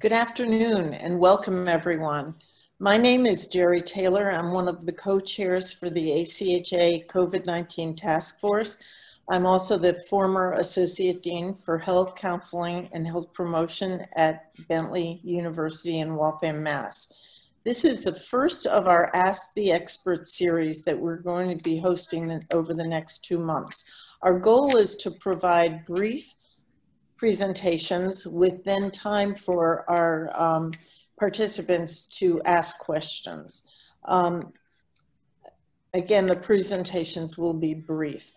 Good afternoon and welcome everyone. My name is Jerry Taylor. I'm one of the co-chairs for the ACHA COVID-19 Task Force. I'm also the former Associate Dean for Health Counseling and Health Promotion at Bentley University in Waltham, Mass. This is the first of our Ask the Expert series that we're going to be hosting over the next two months. Our goal is to provide brief presentations with then time for our um, participants to ask questions. Um, again, the presentations will be brief.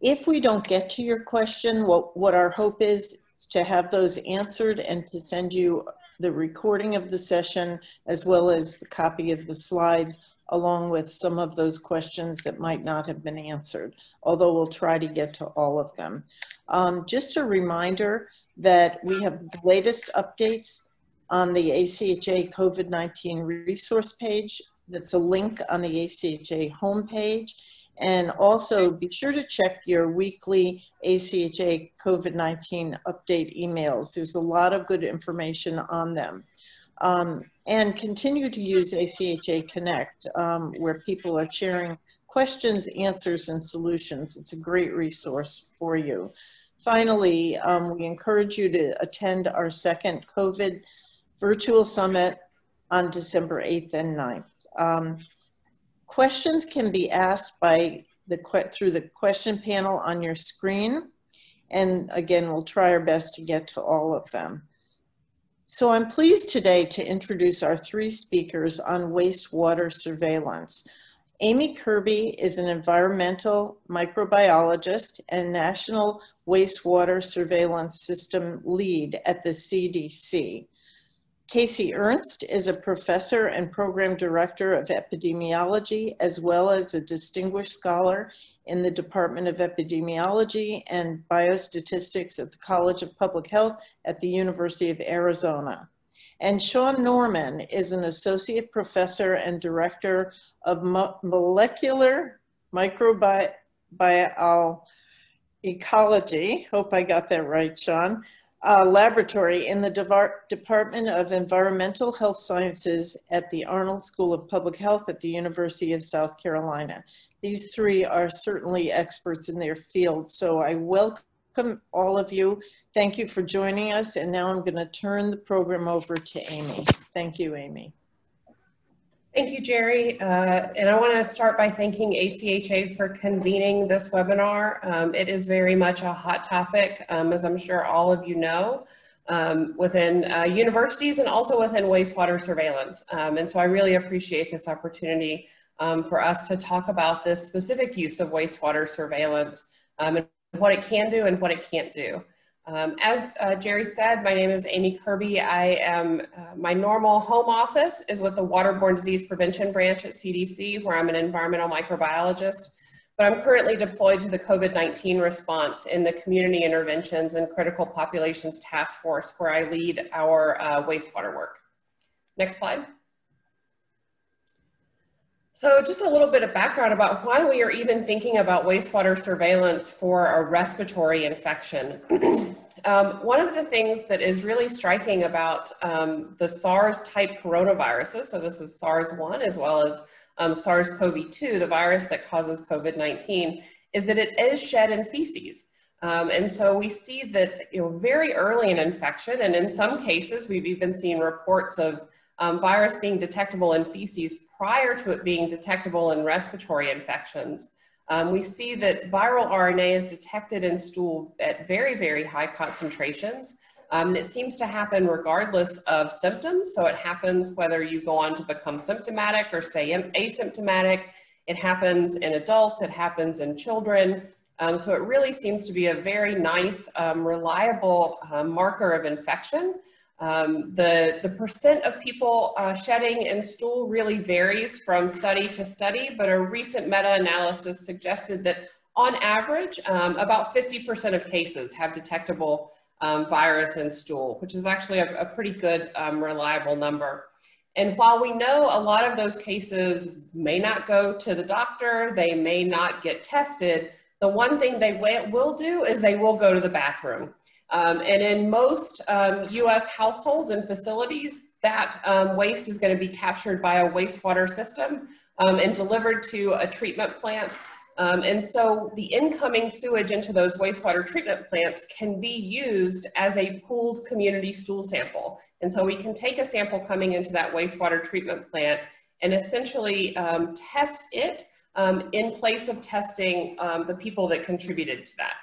If we don't get to your question, what, what our hope is, is to have those answered and to send you the recording of the session as well as the copy of the slides along with some of those questions that might not have been answered, although we'll try to get to all of them. Um, just a reminder that we have the latest updates on the ACHA COVID-19 resource page. That's a link on the ACHA homepage. And also be sure to check your weekly ACHA COVID-19 update emails. There's a lot of good information on them. Um, and continue to use ACHA Connect, um, where people are sharing questions, answers, and solutions. It's a great resource for you. Finally, um, we encourage you to attend our second COVID virtual summit on December 8th and 9th. Um, questions can be asked by the through the question panel on your screen. And again, we'll try our best to get to all of them. So I'm pleased today to introduce our three speakers on wastewater surveillance. Amy Kirby is an environmental microbiologist and national wastewater surveillance system lead at the CDC. Kacey Ernst is a professor and program director of epidemiology, as well as a distinguished scholar in the Department of Epidemiology and Biostatistics at the College of Public Health at the University of Arizona. And Sean Norman is an associate professor and director of mo molecular microbiology, ecology, hope I got that right, Sean, uh, laboratory in the Department of Environmental Health Sciences at the Arnold School of Public Health at the University of South Carolina. These three are certainly experts in their field, so I welcome all of you. Thank you for joining us, and now I'm going to turn the program over to Amy. Thank you, Amy. Thank you, Jerry. Uh, and I want to start by thanking ACHA for convening this webinar. Um, it is very much a hot topic, um, as I'm sure all of you know, um, within uh, universities and also within wastewater surveillance. Um, and so I really appreciate this opportunity um, for us to talk about this specific use of wastewater surveillance um, and what it can do and what it can't do. Um, as uh, Jerry said, my name is Amy Kirby. I am, uh, my normal home office is with the Waterborne Disease Prevention Branch at CDC, where I'm an environmental microbiologist. But I'm currently deployed to the COVID-19 response in the Community Interventions and Critical Populations Task Force, where I lead our uh, wastewater work. Next slide. So just a little bit of background about why we are even thinking about wastewater surveillance for a respiratory infection. um, one of the things that is really striking about um, the SARS type coronaviruses, so this is SARS-1 as well as um, SARS-CoV-2, the virus that causes COVID-19, is that it is shed in feces. Um, and so we see that you know, very early in infection, and in some cases, we've even seen reports of um, virus being detectable in feces prior to it being detectable in respiratory infections. Um, we see that viral RNA is detected in stool at very, very high concentrations. Um, it seems to happen regardless of symptoms. So it happens whether you go on to become symptomatic or stay asymptomatic. It happens in adults, it happens in children. Um, so it really seems to be a very nice, um, reliable uh, marker of infection. Um, the, the percent of people uh, shedding in stool really varies from study to study, but a recent meta-analysis suggested that on average, um, about 50% of cases have detectable um, virus in stool, which is actually a, a pretty good um, reliable number. And while we know a lot of those cases may not go to the doctor, they may not get tested, the one thing they will do is they will go to the bathroom. Um, and in most um, US households and facilities, that um, waste is gonna be captured by a wastewater system um, and delivered to a treatment plant. Um, and so the incoming sewage into those wastewater treatment plants can be used as a pooled community stool sample. And so we can take a sample coming into that wastewater treatment plant and essentially um, test it in place of testing the people that contributed to that.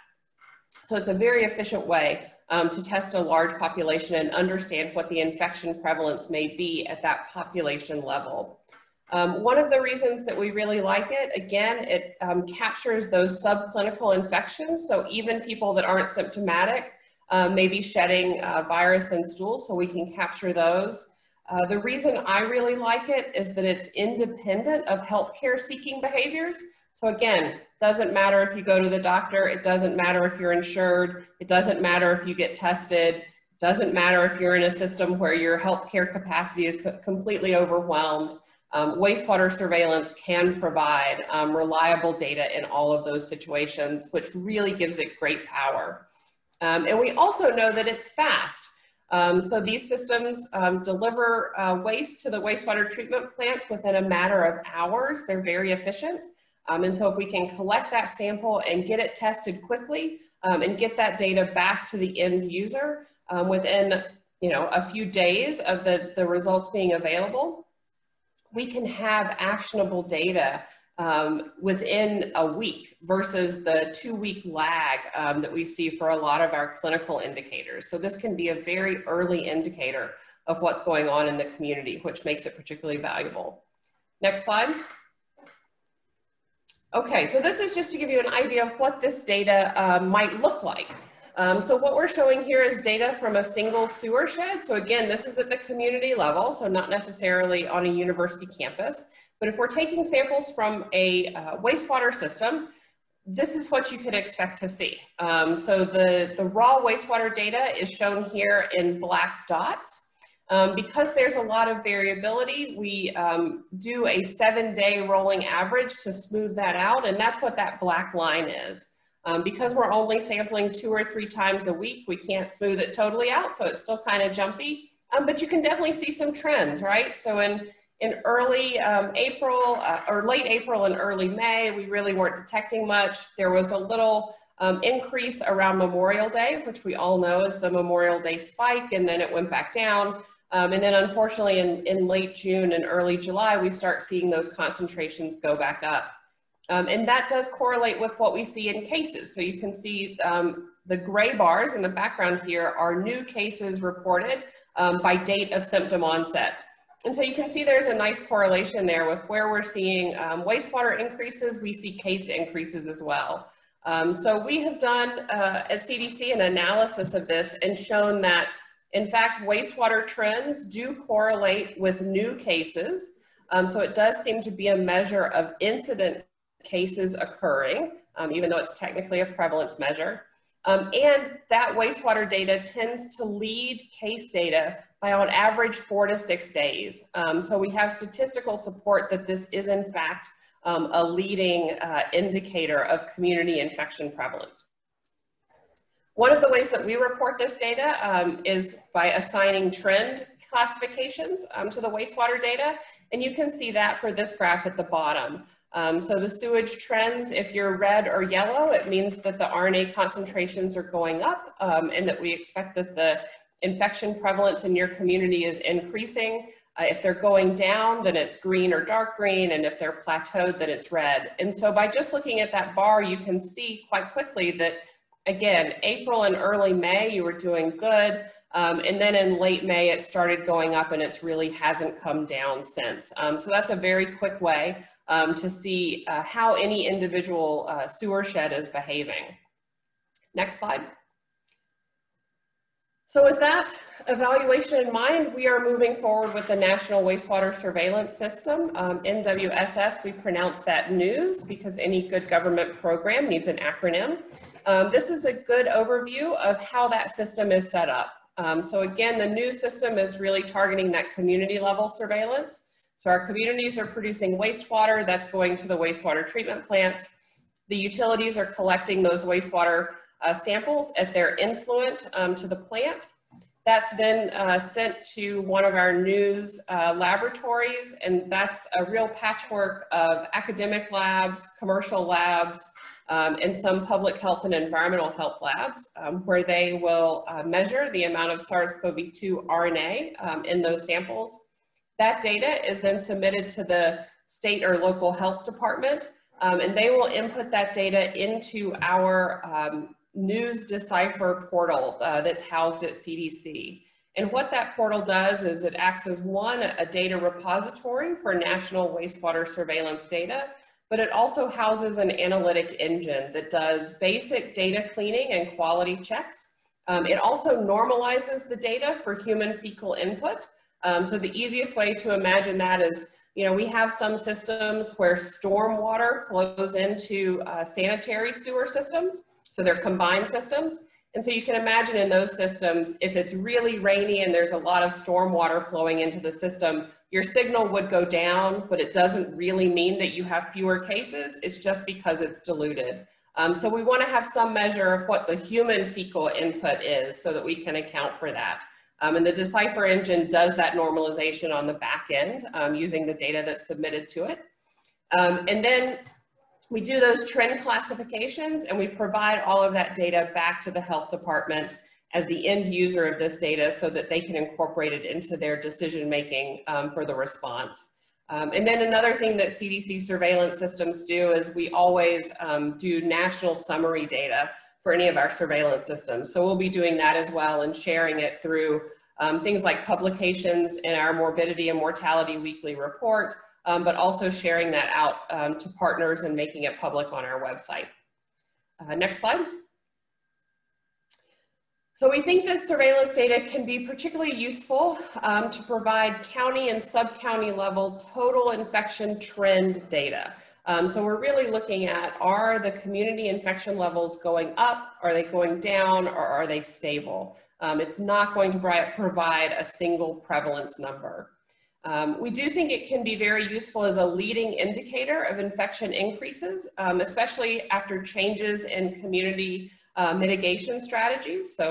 So it's a very efficient way um, to test a large population and understand what the infection prevalence may be at that population level. Um, one of the reasons that we really like it, again, it um, captures those subclinical infections. So even people that aren't symptomatic uh, may be shedding uh, virus and stool, so we can capture those. Uh, the reason I really like it is that it's independent of healthcare seeking behaviors. So again, doesn't matter if you go to the doctor, it doesn't matter if you're insured, it doesn't matter if you get tested, It doesn't matter if you're in a system where your healthcare capacity is co completely overwhelmed. Um, wastewater surveillance can provide um, reliable data in all of those situations, which really gives it great power. Um, and we also know that it's fast. Um, so these systems um, deliver uh, waste to the wastewater treatment plants within a matter of hours. They're very efficient. Um, and so if we can collect that sample and get it tested quickly and get that data back to the end user within you know, a few days of the, the results being available, we can have actionable data um, within a week versus the two week lag um, that we see for a lot of our clinical indicators. So this can be a very early indicator of what's going on in the community, which makes it particularly valuable. Next slide. Okay, so this is just to give you an idea of what this data uh, might look like. Um, so what we're showing here is data from a single sewer shed. So again, this is at the community level, so not necessarily on a university campus. But if we're taking samples from a uh, wastewater system, this is what you could expect to see. Um, so the, the raw wastewater data is shown here in black dots. Um, because there's a lot of variability, we um, do a seven day rolling average to smooth that out. And that's what that black line is. Um, because we're only sampling two or three times a week, we can't smooth it totally out, so it's still kind of jumpy. Um, but you can definitely see some trends, right? So in, in early um, April, uh, or late April and early May, we really weren't detecting much. There was a little um, increase around Memorial Day, which we all know is the Memorial Day spike, and then it went back down. Um, and then unfortunately in, in late June and early July, we start seeing those concentrations go back up. Um, and that does correlate with what we see in cases. So you can see um, the gray bars in the background here are new cases reported um, by date of symptom onset. And so you can see there's a nice correlation there with where we're seeing um, wastewater increases, we see case increases as well. Um, so we have done uh, at CDC an analysis of this and shown that in fact, wastewater trends do correlate with new cases. Um, so it does seem to be a measure of incident cases occurring, um, even though it's technically a prevalence measure. Um, and that wastewater data tends to lead case data by on average four to six days. Um, so we have statistical support that this is in fact um, a leading uh, indicator of community infection prevalence. One of the ways that we report this data um, is by assigning trend classifications um, to the wastewater data. And you can see that for this graph at the bottom. Um, so the sewage trends, if you're red or yellow, it means that the RNA concentrations are going up um, and that we expect that the infection prevalence in your community is increasing. Uh, if they're going down, then it's green or dark green, and if they're plateaued, then it's red. And so by just looking at that bar, you can see quite quickly that, again, April and early May, you were doing good. Um, and then in late May, it started going up and it's really hasn't come down since. Um, so that's a very quick way um, to see uh, how any individual uh, sewer shed is behaving. Next slide. So with that evaluation in mind, we are moving forward with the National Wastewater Surveillance System. Um, NWSS, we pronounce that news because any good government program needs an acronym. Um, this is a good overview of how that system is set up. Um, so again, the new system is really targeting that community level surveillance. So our communities are producing wastewater that's going to the wastewater treatment plants. The utilities are collecting those wastewater uh, samples at their influent um, to the plant. That's then uh, sent to one of our news uh, laboratories, and that's a real patchwork of academic labs, commercial labs, um, and some public health and environmental health labs, um, where they will uh, measure the amount of SARS-CoV-2 RNA um, in those samples. That data is then submitted to the state or local health department, um, and they will input that data into our um, news DCIPHER portal uh, that's housed at CDC. And what that portal does is it acts as one, a data repository for national wastewater surveillance data, but it also houses an analytic engine that does basic data cleaning and quality checks. Um, it also normalizes the data for human fecal input. Um, so the easiest way to imagine that is, you know, we have some systems where stormwater flows into uh, sanitary sewer systems. So they're combined systems. And so you can imagine in those systems, if it's really rainy and there's a lot of storm water flowing into the system, your signal would go down, but it doesn't really mean that you have fewer cases. It's just because it's diluted. Um, so we wanna have some measure of what the human fecal input is so that we can account for that. Um, and the DCIPHER engine does that normalization on the back end um, using the data that's submitted to it. Um, and then we do those trend classifications and we provide all of that data back to the health department as the end user of this data so that they can incorporate it into their decision making um, for the response. Um, and then another thing that CDC surveillance systems do is we always um, do national summary data for any of our surveillance systems. So we'll be doing that as well and sharing it through um, things like publications in our morbidity and mortality weekly report, um, but also sharing that out um, to partners and making it public on our website. Uh, next slide. So we think this surveillance data can be particularly useful um, to provide county and sub-county level total infection trend data. Um, so we're really looking at, are the community infection levels going up, are they going down, or are they stable? Um, it's not going to provide a single prevalence number. Um, we do think it can be very useful as a leading indicator of infection increases, um, especially after changes in community uh, mitigation strategies. So,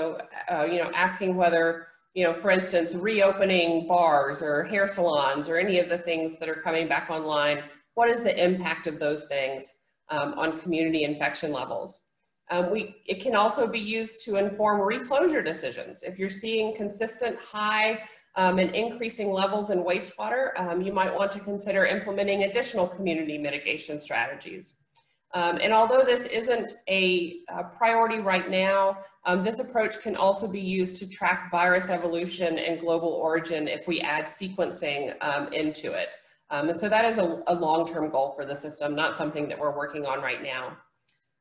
uh, you know, asking whether, you know, for instance, reopening bars or hair salons or any of the things that are coming back online, what is the impact of those things um, on community infection levels? Um, we, it can also be used to inform reclosure decisions. If you're seeing consistent high um, and increasing levels in wastewater, um, you might want to consider implementing additional community mitigation strategies. Um, and although this isn't a, a priority right now, um, this approach can also be used to track virus evolution and global origin if we add sequencing um, into it. Um, and so that is a, a long-term goal for the system, not something that we're working on right now.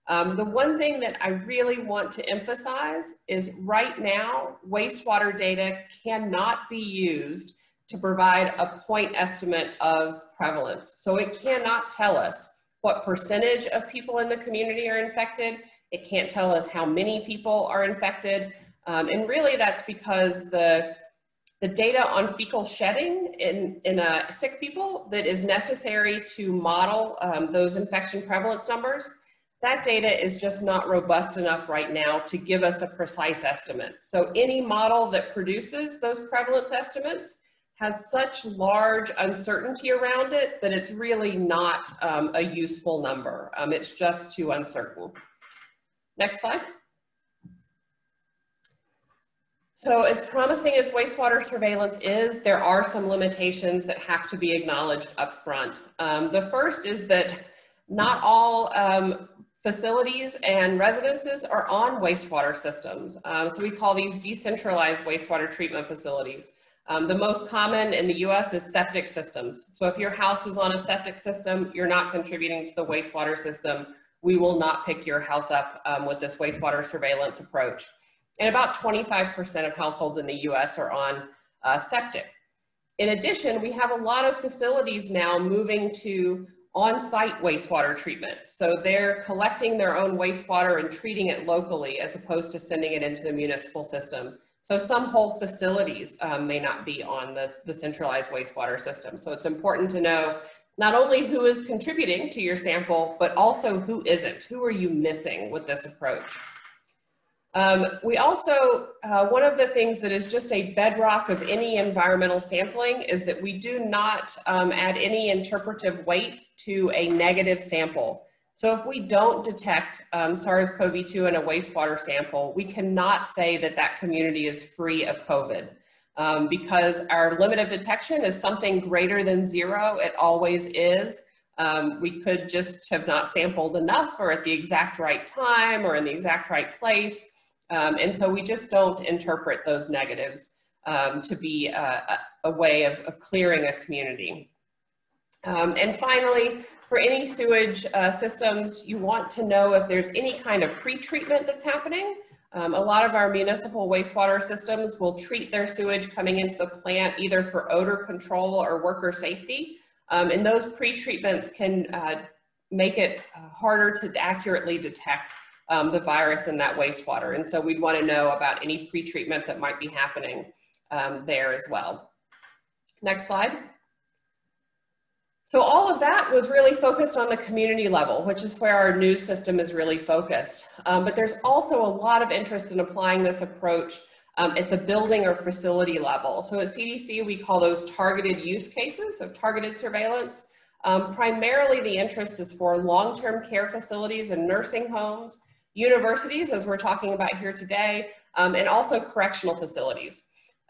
Um, the one thing that I really want to emphasize is right now, wastewater data cannot be used to provide a point estimate of prevalence. So it cannot tell us what percentage of people in the community are infected. It can't tell us how many people are infected. Um, and really that's because the, the data on fecal shedding in, in uh, sick people that is necessary to model um, those infection prevalence numbers that data is just not robust enough right now to give us a precise estimate. So any model that produces those prevalence estimates has such large uncertainty around it that it's really not um, a useful number. Um, it's just too uncertain. Next slide. So as promising as wastewater surveillance is, there are some limitations that have to be acknowledged up front. Um, the first is that not all um, facilities and residences are on wastewater systems. Um, so we call these decentralized wastewater treatment facilities. Um, the most common in the US is septic systems. So if your house is on a septic system, you're not contributing to the wastewater system. We will not pick your house up um, with this wastewater surveillance approach. And about 25% of households in the US are on uh, septic. In addition, we have a lot of facilities now moving to on-site wastewater treatment. So they're collecting their own wastewater and treating it locally as opposed to sending it into the municipal system. So some whole facilities um, may not be on the, the centralized wastewater system. So it's important to know not only who is contributing to your sample, but also who isn't. Who are you missing with this approach? Um, we also, uh, one of the things that is just a bedrock of any environmental sampling is that we do not um, add any interpretive weight to a negative sample. So if we don't detect um, SARS-CoV-2 in a wastewater sample, we cannot say that that community is free of COVID. Um, because our limit of detection is something greater than zero, it always is. Um, we could just have not sampled enough or at the exact right time or in the exact right place. Um, and so we just don't interpret those negatives um, to be a, a way of, of, clearing a community. Um, and finally, for any sewage uh, systems, you want to know if there's any kind of pre-treatment that's happening. Um, a lot of our municipal wastewater systems will treat their sewage coming into the plant either for odor control or worker safety. Um, and those pre-treatments can uh, make it uh, harder to accurately detect um, the virus in that wastewater. And so we'd want to know about any pre-treatment that might be happening um, there as well. Next slide. So all of that was really focused on the community level, which is where our news system is really focused. Um, but there's also a lot of interest in applying this approach um, at the building or facility level. So at CDC, we call those targeted use cases, so targeted surveillance. Um, primarily the interest is for long-term care facilities and nursing homes, universities, as we're talking about here today, um, and also correctional facilities.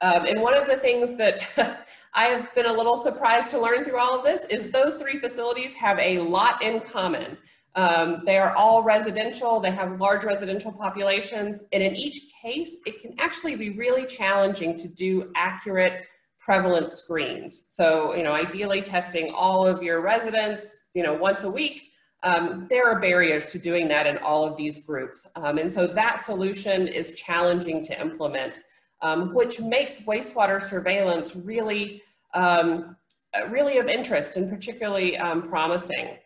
Um, and one of the things that I have been a little surprised to learn through all of this is those three facilities have a lot in common. Um, they are all residential, they have large residential populations, and in each case, it can actually be really challenging to do accurate prevalence screens. So, you know, ideally testing all of your residents, you know, once a week, um, there are barriers to doing that in all of these groups. Um, and so that solution is challenging to implement um, which makes wastewater surveillance really, um, really of interest and particularly um, promising.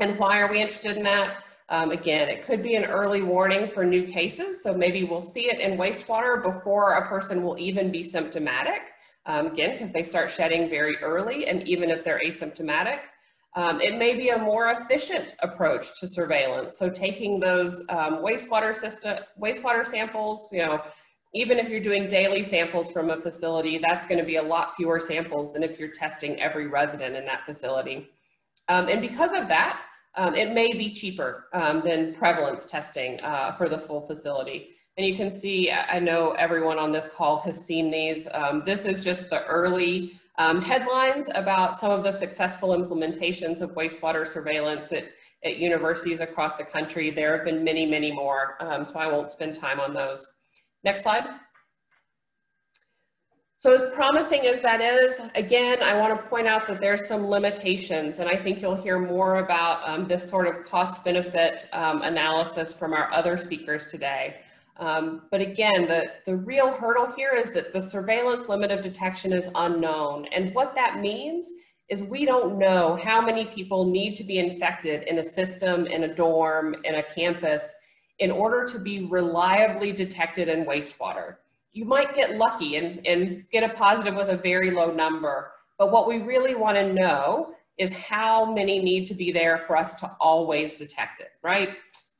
And why are we interested in that? Um, again, it could be an early warning for new cases. So maybe we'll see it in wastewater before a person will even be symptomatic. Um, again, because they start shedding very early and even if they're asymptomatic. Um, it may be a more efficient approach to surveillance. So taking those um, wastewater system, wastewater samples, you know, even if you're doing daily samples from a facility, that's going to be a lot fewer samples than if you're testing every resident in that facility. Um, and because of that, um, it may be cheaper um, than prevalence testing uh, for the full facility. And you can see, I know everyone on this call has seen these. Um, this is just the early um, headlines about some of the successful implementations of wastewater surveillance at, at universities across the country. There have been many, many more, um, so I won't spend time on those. Next slide. So as promising as that is, again, I want to point out that there's some limitations, and I think you'll hear more about um, this sort of cost-benefit um, analysis from our other speakers today. Um, but again, the, the real hurdle here is that the surveillance limit of detection is unknown. And what that means is we don't know how many people need to be infected in a system, in a dorm, in a campus, in order to be reliably detected in wastewater. You might get lucky and, and get a positive with a very low number, but what we really want to know is how many need to be there for us to always detect it, right?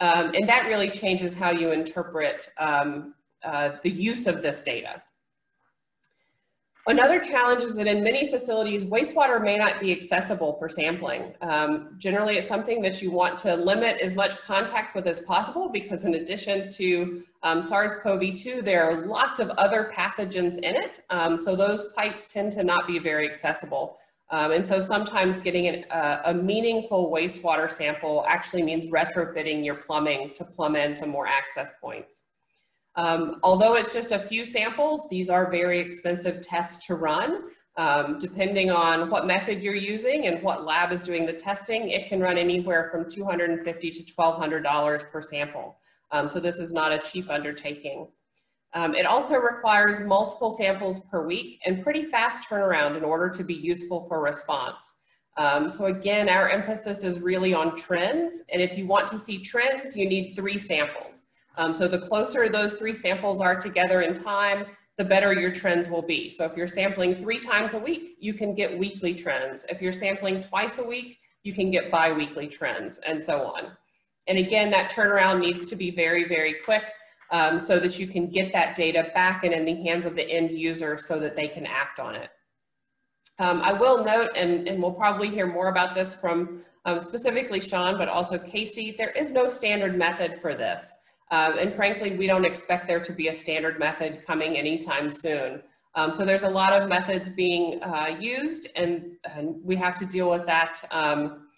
Um, and that really changes how you interpret um, uh, the use of this data. Another challenge is that in many facilities, wastewater may not be accessible for sampling. Um, generally, it's something that you want to limit as much contact with as possible because in addition to um, SARS-CoV-2, there are lots of other pathogens in it. Um, so those pipes tend to not be very accessible. Um, and so sometimes getting an, uh, a meaningful wastewater sample actually means retrofitting your plumbing to plumb in some more access points. Um, although it's just a few samples, these are very expensive tests to run. Um, depending on what method you're using and what lab is doing the testing, it can run anywhere from 250 to $1,200 per sample. Um, so this is not a cheap undertaking. Um, it also requires multiple samples per week and pretty fast turnaround in order to be useful for response. Um, so again, our emphasis is really on trends. And if you want to see trends, you need three samples. Um, so the closer those three samples are together in time, the better your trends will be. So if you're sampling three times a week, you can get weekly trends. If you're sampling twice a week, you can get bi-weekly trends and so on. And again, that turnaround needs to be very, very quick. um, so that you can get that data back and in the hands of the end user so that they can act on it. Um, I will note, and, and we'll probably hear more about this from um, specifically Sean, but also Kacey, there is no standard method for this. Um, and frankly, we don't expect there to be a standard method coming anytime soon. Um, so there's a lot of methods being uh, used and, and, we have to deal with that, um,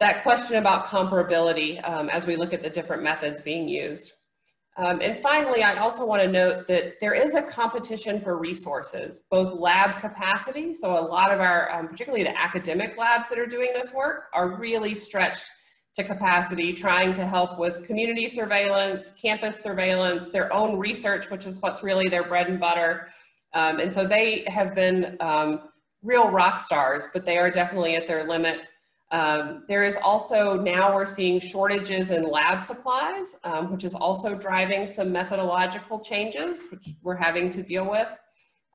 that question about comparability um, as we look at the different methods being used. Um, and finally, I also want to note that there is a competition for resources, both lab capacity. So a lot of our, um, particularly the academic labs that are doing this work are really stretched to capacity, trying to help with community surveillance, campus surveillance, their own research, which is what's really their bread and butter. Um, and so they have been um, real rock stars, but they are definitely at their limit. Um, there is also now we're seeing shortages in lab supplies, um, which is also driving some methodological changes, which we're having to deal with.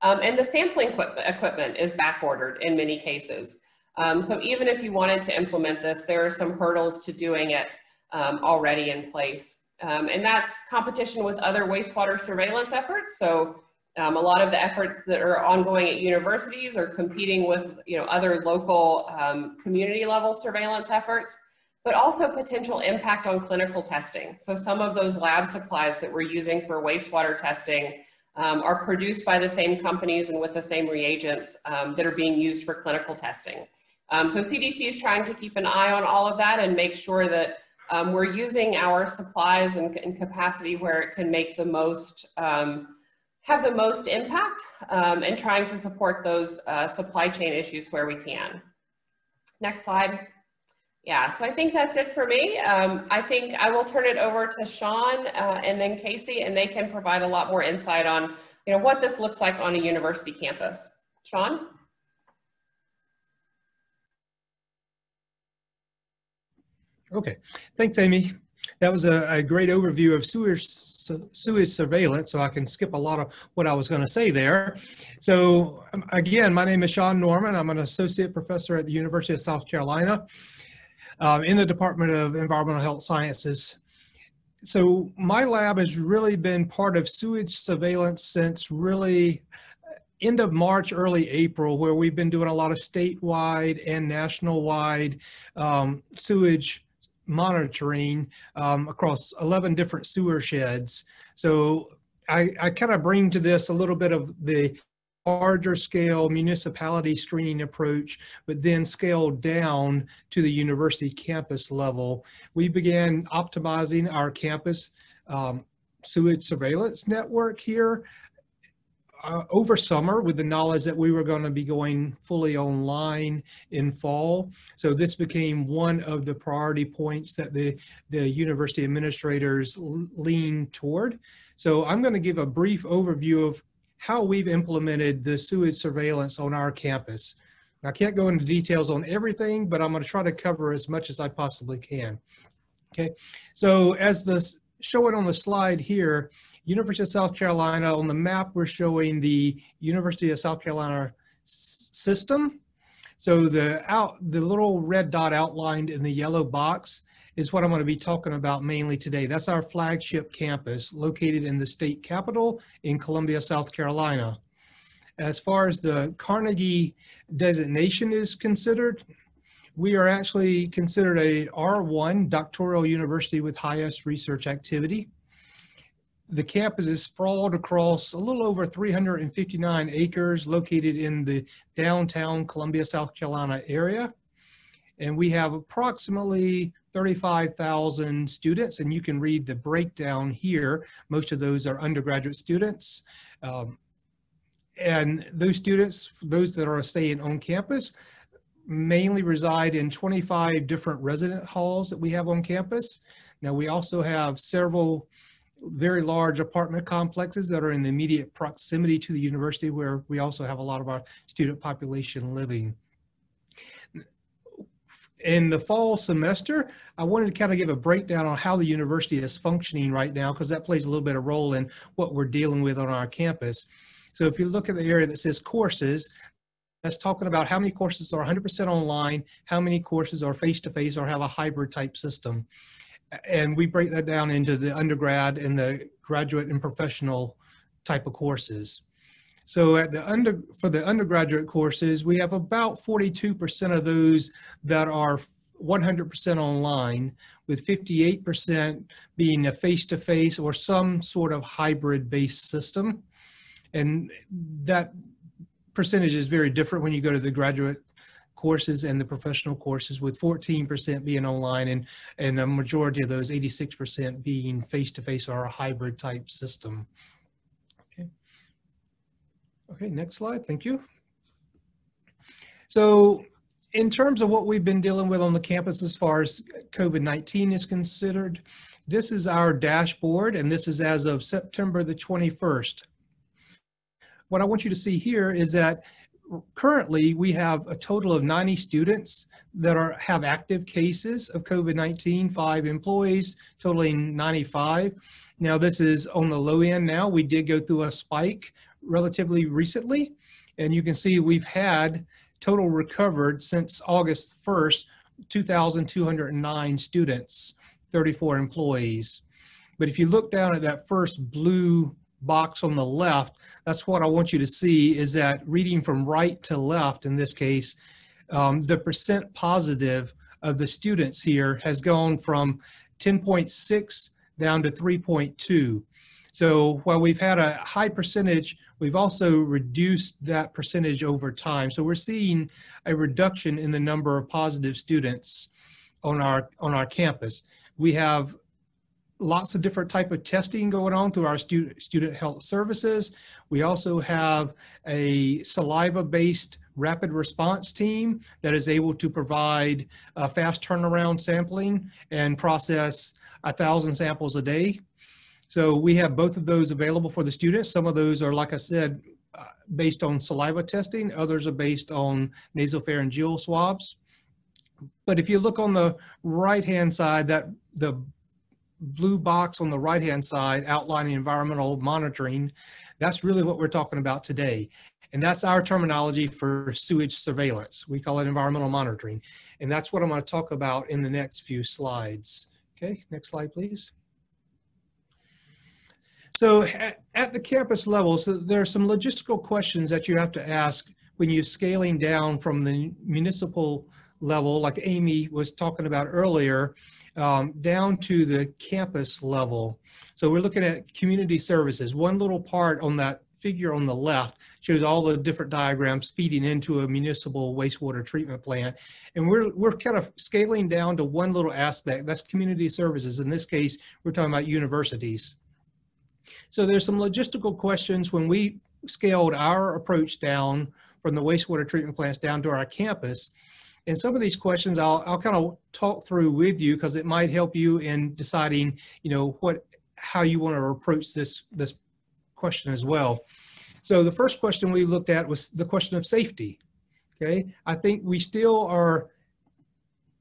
Um, and the sampling equipment is back ordered in many cases. Um, so even if you wanted to implement this, there are some hurdles to doing it um, already in place. Um, and that's competition with other wastewater surveillance efforts. So um, a lot of the efforts that are ongoing at universities are competing with you know, other local um, community level surveillance efforts, but also potential impact on clinical testing. So some of those lab supplies that we're using for wastewater testing um, are produced by the same companies and with the same reagents that are being used for clinical testing. Um, so CDC is trying to keep an eye on all of that and make sure that um, we're using our supplies and, and, capacity where it can make the most, um, have the most impact um, and trying to support those uh, supply chain issues where we can. Next slide. Yeah, so I think that's it for me. Um, I think I will turn it over to Sean uh, and then Kacey, and they can provide a lot more insight on you know, what this looks like on a university campus. Sean? Okay, thanks, Amy. That was a, a great overview of sewage, sewage surveillance, so I can skip a lot of what I was going to say there. So um, again, my name is Sean Norman. I'm an associate professor at the University of South Carolina um, in the Department of Environmental Health Sciences. So my lab has really been part of sewage surveillance since really end of March, early April, where we've been doing a lot of statewide and national-wide um, sewage monitoring um, across 11 different sewer sheds. So I, I kind of bring to this a little bit of the larger scale municipality screening approach, but then scaled down to the university campus level. We began optimizing our campus um, sewage surveillance network here uh, over summer with the knowledge that we were going to be going fully online in fall. So this became one of the priority points that the, the university administrators leaned toward. So I'm going to give a brief overview of how we've implemented the sewage surveillance on our campus. I can't go into details on everything, but I'm going to try to cover as much as I possibly can. Okay, so as the show it on the slide here, University of South Carolina, on the map we're showing the University of South Carolina system. So the out the little red dot outlined in the yellow box is what I'm going to be talking about mainly today. That's our flagship campus located in the state capital in Columbia, South Carolina. As far as the Carnegie designation is considered, we are actually considered a R1 doctoral university with highest research activity. The campus is sprawled across a little over 359 acres located in the downtown Columbia, South Carolina area. And we have approximately 35,000 students, and you can read the breakdown here. Most of those are undergraduate students. Um, and those students, those that are staying on campus, mainly reside in 25 different resident halls that we have on campus. Now we also have several very large apartment complexes that are in the immediate proximity to the university where we also have a lot of our student population living. In the fall semester, I wanted to kind of give a breakdown on how the university is functioning right now because that plays a little bit of role in what we're dealing with on our campus. So if you look at the area that says courses, that's talking about how many courses are 100% online, how many courses are face-to-face -face or have a hybrid type system. And we break that down into the undergrad and the graduate and professional type of courses. So at the under for the undergraduate courses, we have about 42% of those that are 100% online, with 58% being a face-to-face or some sort of hybrid-based system. And that percentage is very different when you go to the graduate courses and the professional courses with 14% being online and, and a majority of those 86% being face-to-face or a hybrid type system. Okay. Okay, next slide, thank you. So in terms of what we've been dealing with on the campus as far as COVID-19 is considered, this is our dashboard and this is as of September the 21st. What I want you to see here is that currently we have a total of 90 students that are have active cases of COVID-19, five employees totaling 95. Now this is on the low end now. We did go through a spike relatively recently and you can see we've had total recovered since August 1st, 2,209 students, 34 employees. But if you look down at that first blue box on the left, that's what I want you to see is that reading from right to left in this case, um, the percent positive of the students here has gone from 10.6 down to 3.2. So while we've had a high percentage, we've also reduced that percentage over time. So we're seeing a reduction in the number of positive students on our on our campus. We have lots of different type of testing going on through our student student health services. We also have a saliva-based rapid response team that is able to provide a fast turnaround sampling and process a thousand samples a day. So we have both of those available for the students. Some of those are, like I said, uh, based on saliva testing. Others are based on nasopharyngeal swabs. But if you look on the right-hand side, that the blue box on the right hand side outlining environmental monitoring, that's really what we're talking about today. And that's our terminology for sewage surveillance. We call it environmental monitoring. And that's what I'm going to talk about in the next few slides. Okay, next slide, please. So at, at the campus level, so there are some logistical questions that you have to ask when you're scaling down from the municipal level, like Amy was talking about earlier, um, down to the campus level. So we're looking at community services. One little part on that figure on the left shows all the different diagrams feeding into a municipal wastewater treatment plant. And we're, we're kind of scaling down to one little aspect, that's community services. In this case, we're talking about universities. So there's some logistical questions when we scaled our approach down from the wastewater treatment plants down to our campus. And some of these questions I'll, I'll kind of talk through with you because it might help you in deciding, you know, what, how you want to approach this, this question as well. So the first question we looked at was the question of safety. Okay, I think we still are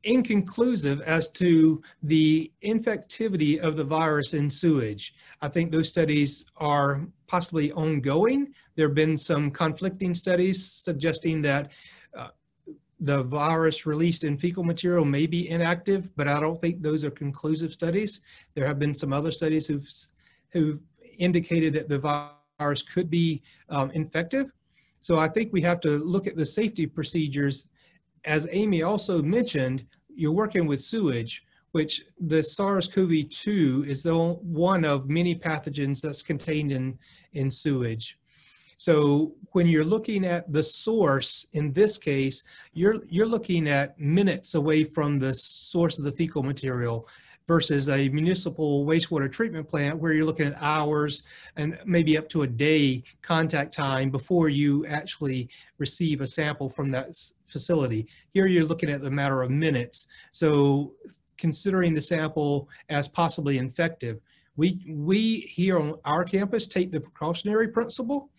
inconclusive as to the infectivity of the virus in sewage. I think those studies are possibly ongoing. There have been some conflicting studies suggesting that the virus released in fecal material may be inactive, but I don't think those are conclusive studies. There have been some other studies who've, who've indicated that the virus could be um, infective. So I think we have to look at the safety procedures. As Amy also mentioned, you're working with sewage, which the SARS-CoV-2 is the one of many pathogens that's contained in, in sewage. So when you're looking at the source, in this case, you're, you're looking at minutes away from the source of the fecal material versus a municipal wastewater treatment plant where you're looking at hours and maybe up to a day contact time before you actually receive a sample from that facility. Here you're looking at the matter of minutes. So considering the sample as possibly infective, we, we here on our campus take the precautionary principle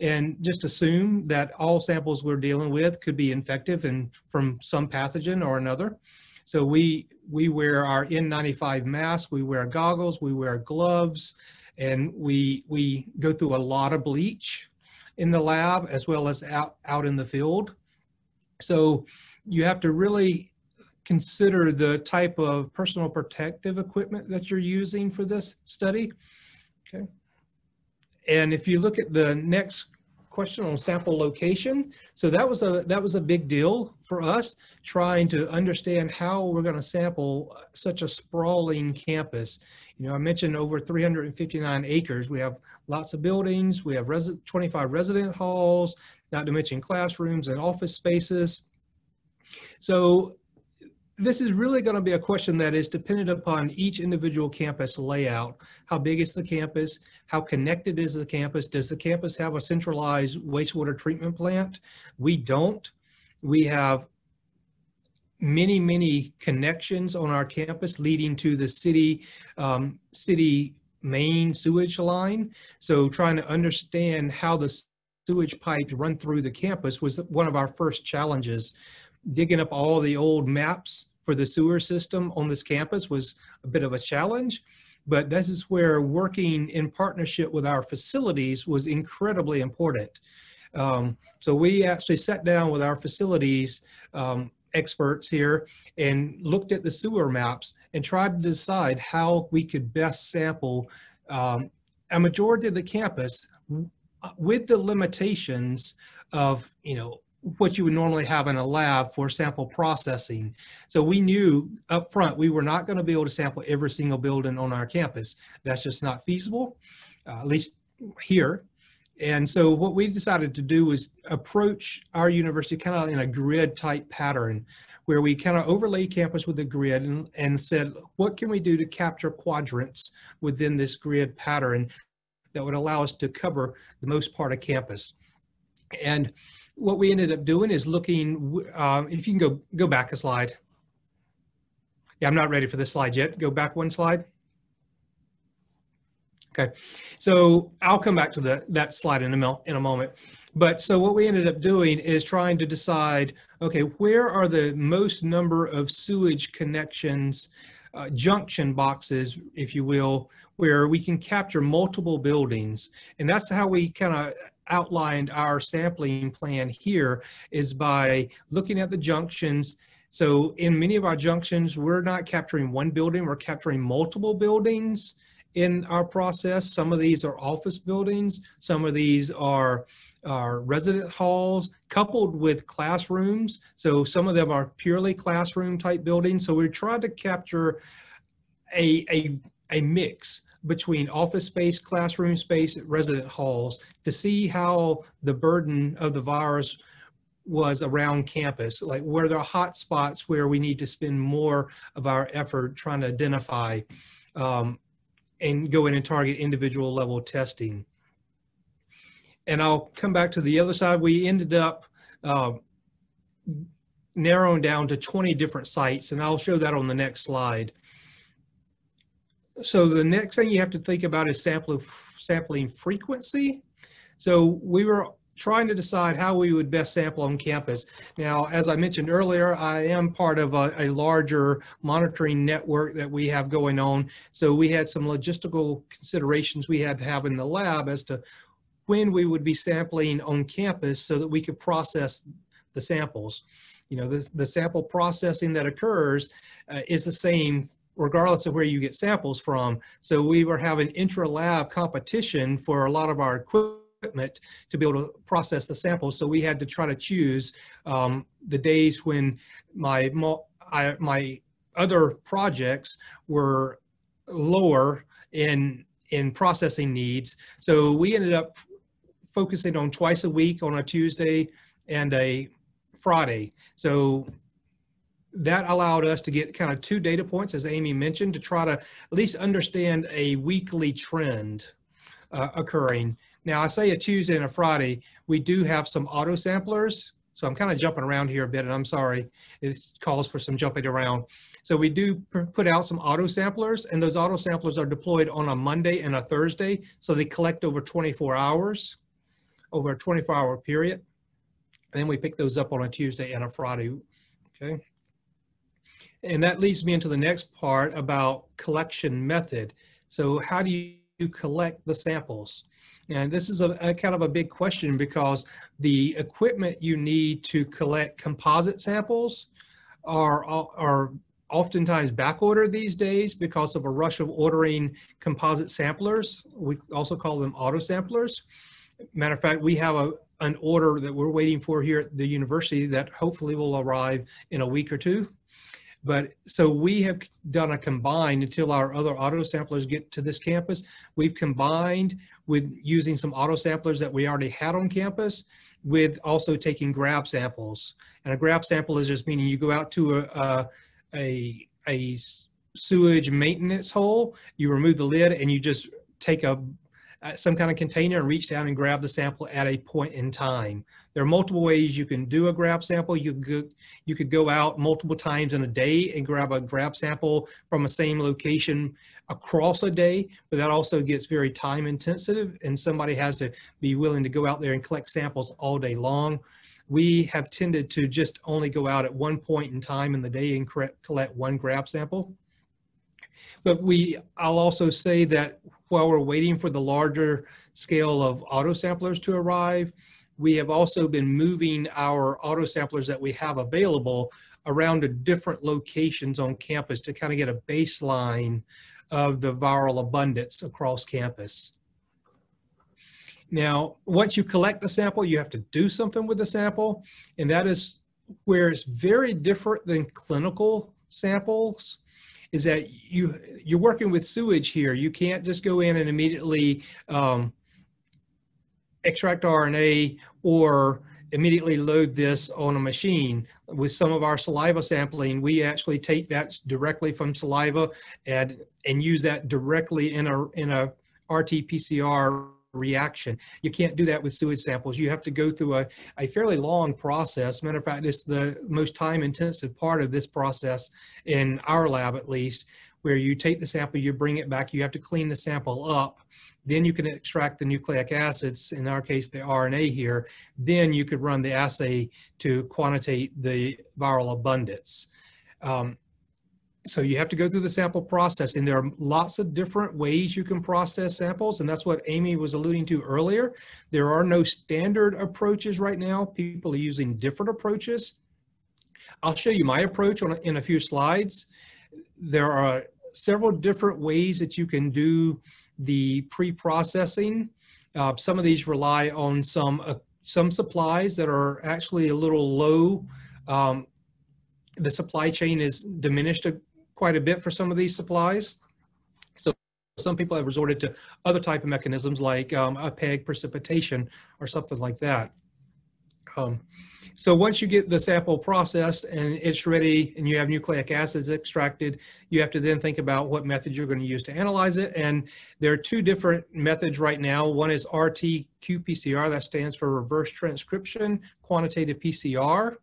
and just assume that all samples we're dealing with could be infective and from some pathogen or another. So we, we wear our N95 mask, we wear goggles, we wear gloves, and we, we go through a lot of bleach in the lab as well as out, out in the field. So you have to really consider the type of personal protective equipment that you're using for this study. Okay. And if you look at the next question on sample location, so that was a that was a big deal for us trying to understand how we're going to sample such a sprawling campus. You know, I mentioned over 359 acres. We have lots of buildings. We have res 25 resident halls, not to mention classrooms and office spaces. So this is really going to be a question that is dependent upon each individual campus layout. How big is the campus? How connected is the campus? Does the campus have a centralized wastewater treatment plant? We don't. We have many, many connections on our campus leading to the city, um, city main sewage line. So trying to understand how the sewage pipes run through the campus was one of our first challenges digging up all the old maps for the sewer system on this campus was a bit of a challenge. But this is where working in partnership with our facilities was incredibly important. Um, so we actually sat down with our facilities um, experts here and looked at the sewer maps and tried to decide how we could best sample um, a majority of the campus with the limitations of, you know, what you would normally have in a lab for sample processing. So we knew up front we were not going to be able to sample every single building on our campus. That's just not feasible, uh, at least here. And so what we decided to do was approach our university kind of in a grid type pattern where we kind of overlay campus with a grid and, and said, what can we do to capture quadrants within this grid pattern that would allow us to cover the most part of campus. And what we ended up doing is looking, uh, if you can go, go back a slide. Yeah, I'm not ready for this slide yet. Go back one slide. Okay, so I'll come back to the, that slide in a, in a moment. But so what we ended up doing is trying to decide, okay, where are the most number of sewage connections, uh, junction boxes, if you will, where we can capture multiple buildings. And that's how we kind of outlined our sampling plan here is by looking at the junctions. So in many of our junctions, we're not capturing one building, we're capturing multiple buildings in our process. Some of these are office buildings, some of these are, are resident halls coupled with classrooms. So some of them are purely classroom type buildings. So we try to capture a, a, a mix between office space, classroom space, resident halls to see how the burden of the virus was around campus, like where there hot spots where we need to spend more of our effort trying to identify um, and go in and target individual level testing. And I'll come back to the other side. We ended up uh, narrowing down to 20 different sites, and I'll show that on the next slide. So the next thing you have to think about is sampling, sampling frequency. So we were trying to decide how we would best sample on campus. Now, as I mentioned earlier, I am part of a, a, larger monitoring network that we have going on. So we had some logistical considerations we had to have in the lab as to when we would be sampling on campus so that we could process the samples. You know, the, the sample processing that occurs uh, is the same regardless of where you get samples from. So we were having intra-lab competition for a lot of our equipment to be able to process the samples. So we had to try to choose um, the days when my, my other projects were lower in, in processing needs. So we ended up focusing on twice a week on a Tuesday and a Friday. So that allowed us to get kind of two data points, as Amy mentioned, to try to at least understand a weekly trend uh, occurring. Now, I say a Tuesday and a Friday. We do have some auto samplers. So I'm kind of jumping around here a bit, and I'm sorry. It calls for some jumping around. So we do put out some auto samplers, and those auto samplers are deployed on a Monday and a Thursday. So they collect over 24 hours, over a 24-hour period. And then we pick those up on a Tuesday and a Friday. Okay. And that leads me into the next part about collection method. So how do you collect the samples? And this is a, a, kind of a big question because the equipment you need to collect composite samples are, are oftentimes back ordered these days because of a rush of ordering composite samplers. We also call them auto samplers. Matter of fact, we have a, an order that we're waiting for here at the university that hopefully will arrive in a week or two. But so we have done a combined until our other auto samplers get to this campus. We've combined with using some auto samplers that we already had on campus with also taking grab samples. And a grab sample is just meaning you go out to a, a, a sewage maintenance hole, you remove the lid and you just take a some kind of container and reach down and grab the sample at a point in time. There are multiple ways you can do a grab sample. You could, you could go out multiple times in a day and grab a grab sample from a same location across a day, but that also gets very time intensive and somebody has to be willing to go out there and collect samples all day long. We have tended to just only go out at one point in time in the day and collect one grab sample. But we, I'll also say that while we're waiting for the larger scale of auto samplers to arrive, we have also been moving our auto samplers that we have available around to different locations on campus to kind of get a baseline of the viral abundance across campus. Now, once you collect the sample, you have to do something with the sample, and that is where it's very different than clinical samples is that you you're working with sewage here. You can't just go in and immediately um, extract RNA or immediately load this on a machine. With some of our saliva sampling, we actually take that directly from saliva and and use that directly in a in a RT-PCR reaction. You can't do that with sewage samples. You have to go through a, a fairly long process. Matter of fact, it's the most time intensive part of this process in our lab at least, where you take the sample, you bring it back, you have to clean the sample up, then you can extract the nucleic acids, in our case the RNA here, then you could run the assay to quantitate the viral abundance. Um, so you have to go through the sample process and there are lots of different ways you can process samples and that's what Amy was alluding to earlier. There are no standard approaches right now. People are using different approaches. I'll show you my approach on, in a few slides. There are several different ways that you can do the pre-processing. Uh, some of these rely on some, uh, some supplies that are actually a little low um, the supply chain is diminished a, quite a bit for some of these supplies. So some people have resorted to other type of mechanisms like um, a PEG precipitation or something like that. Um, so once you get the sample processed and it's ready and you have nucleic acids extracted, you have to then think about what method you're going to use to analyze it. And there are two different methods right now. One is RT-qPCR, that stands for reverse transcription quantitative PCR.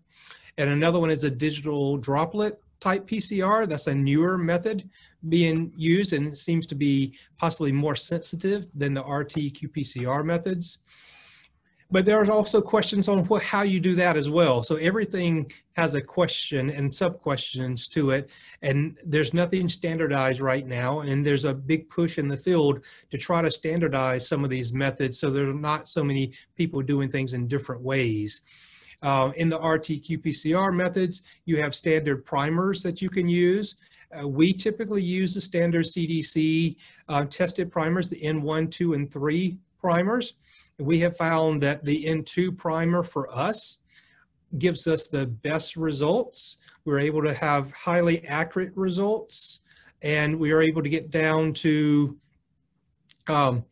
And another one is a digital droplet type PCR. That's a newer method being used and seems to be possibly more sensitive than the RT-qPCR methods. But there's also questions on what, how you do that as well. So everything has a question and sub-questions to it, and there's nothing standardized right now, and there's a big push in the field to try to standardize some of these methods so there are not so many people doing things in different ways. Uh, in the RT-qPCR methods, you have standard primers that you can use. Uh, we typically use the standard CDC uh, tested primers, the N1, 2, and 3 primers. We have found that the N2 primer for us gives us the best results. We're able to have highly accurate results and we are able to get down to um,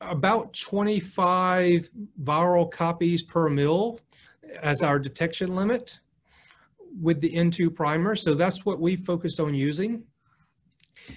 about 25 viral copies per mil as our detection limit with the N2 primer. So that's what we focused on using.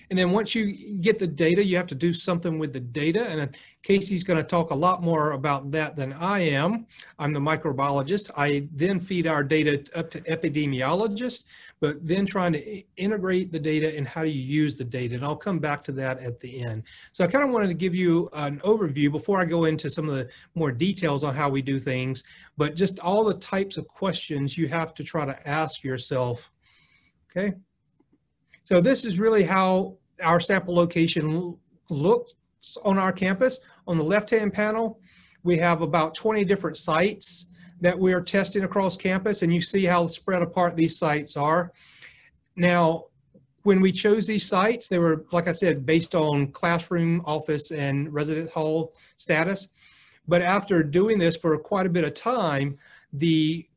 And then once you get the data, you have to do something with the data. And Kacey's going to talk a lot more about that than I am. I'm the microbiologist. I then feed our data up to epidemiologists, but then trying to integrate the data and how do you use the data. And I'll come back to that at the end. So I kind of wanted to give you an overview before I go into some of the more details on how we do things, but just all the types of questions you have to try to ask yourself. Okay. So this is really how our sample location looks on our campus. On the left-hand panel, we have about 20 different sites that we're testing across campus, and you see how spread apart these sites are. Now, when we chose these sites, they were, like I said, based on classroom, office, and residence hall status. But after doing this for quite a bit of time, the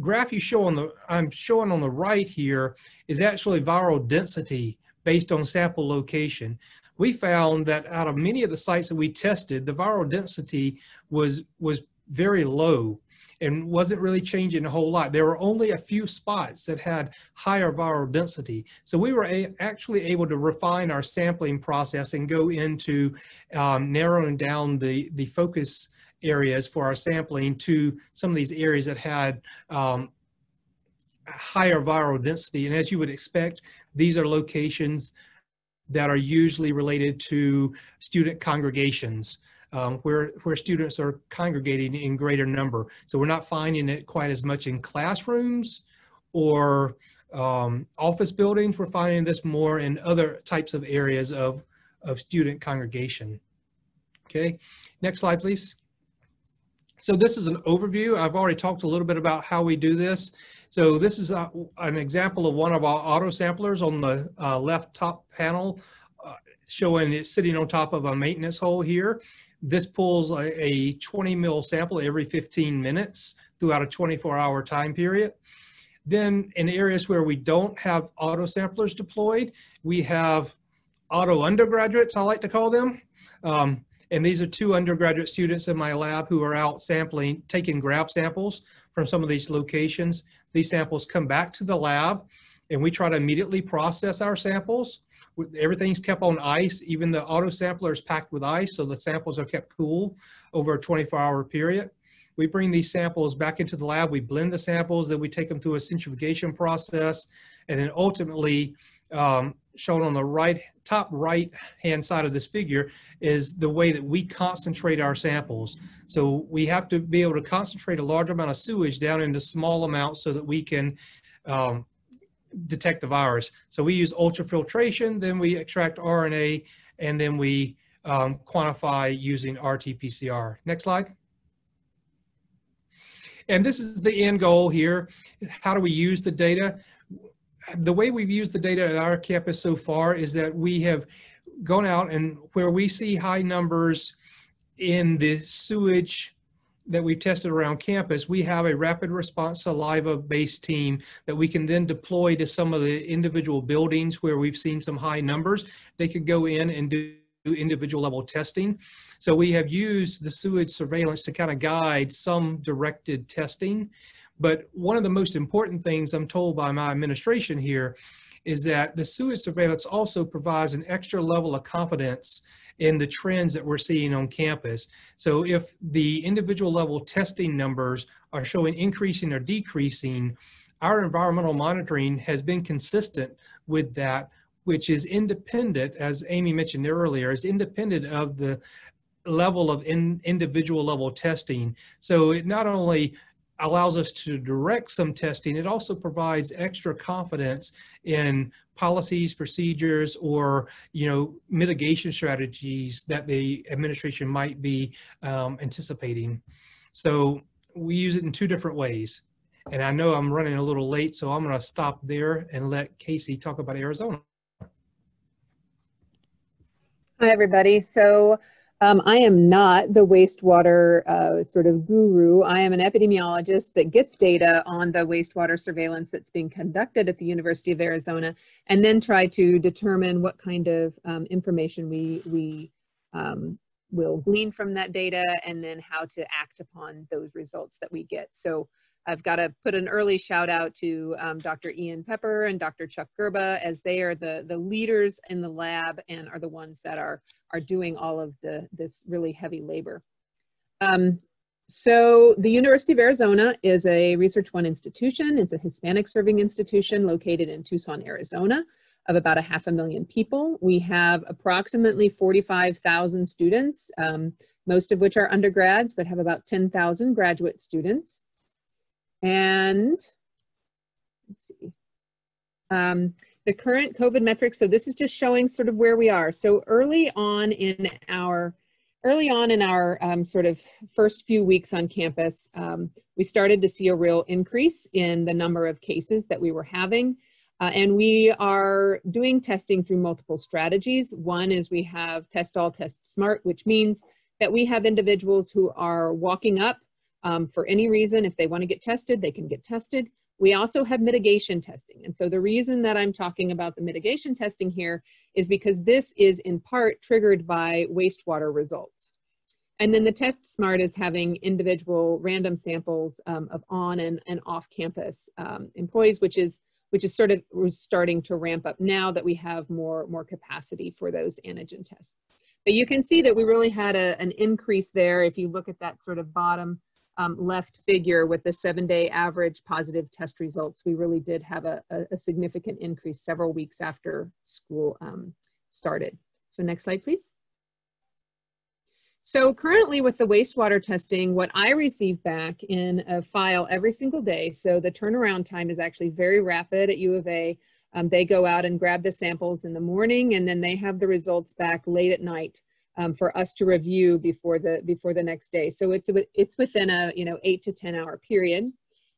graph you show on the, I'm showing on the right here is actually viral density based on sample location. We found that out of many of the sites that we tested, the viral density was, was very low and wasn't really changing a whole lot. There were only a few spots that had higher viral density. So we were actually able to refine our sampling process and go into um, narrowing down the, the focus areas for our sampling to some of these areas that had um, higher viral density. And as you would expect, these are locations that are usually related to student congregations um, where, where students are congregating in greater number. So we're not finding it quite as much in classrooms or um, office buildings. We're finding this more in other types of areas of, of student congregation. Okay, next slide, please. So this is an overview. I've already talked a little bit about how we do this. So this is a, an example of one of our auto samplers on the uh, left top panel, uh, showing it sitting on top of a maintenance hole here. This pulls a, a 20 mil sample every 15 minutes throughout a 24 hour time period. Then in areas where we don't have auto samplers deployed, we have auto undergraduates, I like to call them. Um, and these are two undergraduate students in my lab who are out sampling, taking grab samples from some of these locations. These samples come back to the lab and we try to immediately process our samples everything's kept on ice. Even the auto sampler is packed with ice, so the samples are kept cool over a 24-hour period. We bring these samples back into the lab. We blend the samples, then we take them through a centrifugation process, and then ultimately, um, shown on the right top right hand side of this figure is the way that we concentrate our samples. So we have to be able to concentrate a large amount of sewage down into small amounts so that we can um, detect the virus. So we use ultrafiltration, then we extract RNA, and then we um, quantify using RT-PCR. Next slide. And this is the end goal here. How do we use the data? The way we've used the data at our campus so far is that we have gone out and where we see high numbers in the sewage that we've tested around campus, we have a rapid response saliva-based team that we can then deploy to some of the individual buildings where we've seen some high numbers. They could go in and do individual level testing. So we have used the sewage surveillance to kind of guide some directed testing. But one of the most important things I'm told by my administration here is that the sewage surveillance also provides an extra level of confidence in the trends that we're seeing on campus. So if the individual level testing numbers are showing increasing or decreasing, our environmental monitoring has been consistent with that, which is independent, as Amy mentioned earlier, is independent of the level of in individual level testing. So it not only allows us to direct some testing, it also provides extra confidence in policies, procedures, or you know mitigation strategies that the administration might be um, anticipating. So we use it in two different ways. And I know I'm running a little late, so I'm going to stop there and let Kacey talk about Arizona. Hi, everybody. So um, I am not the wastewater uh, sort of guru. I am an epidemiologist that gets data on the wastewater surveillance that's being conducted at the University of Arizona and then try to determine what kind of um, information we, we um, will glean from that data and then how to act upon those results that we get. So I've got to put an early shout out to um, Dr. Ian Pepper and Dr. Chuck Gerba as they are the, the leaders in the lab and are the ones that are, are doing all of the, this really heavy labor. Um, so the University of Arizona is a Research One institution. It's a Hispanic serving institution located in Tucson, Arizona of about a half a million people. We have approximately 45,000 students, um, most of which are undergrads, but have about 10,000 graduate students. And let's see. Um, the current COVID metrics, so this is just showing sort of where we are. So early on in our, early on in our um, sort of first few weeks on campus, um, we started to see a real increase in the number of cases that we were having. Uh, and we are doing testing through multiple strategies. One is we have test all, test smart, which means that we have individuals who are walking up um, for any reason. If they want to get tested, they can get tested. We also have mitigation testing. And so the reason that I'm talking about the mitigation testing here is because this is in part triggered by wastewater results. And then the test smart is having individual random samples um, of on and, and off campus um, employees, which is which is sort of starting to ramp up now that we have more, more capacity for those antigen tests. But you can see that we really had a, an increase there if you look at that sort of bottom um, left figure with the seven day average positive test results, we really did have a, a, a significant increase several weeks after school um, started. So next slide, please. So currently with the wastewater testing, what I receive back in a file every single day, so the turnaround time is actually very rapid at U of A. Um, they go out and grab the samples in the morning and then they have the results back late at night um, for us to review before the before the next day. So it's it's within a you know eight to ten hour period.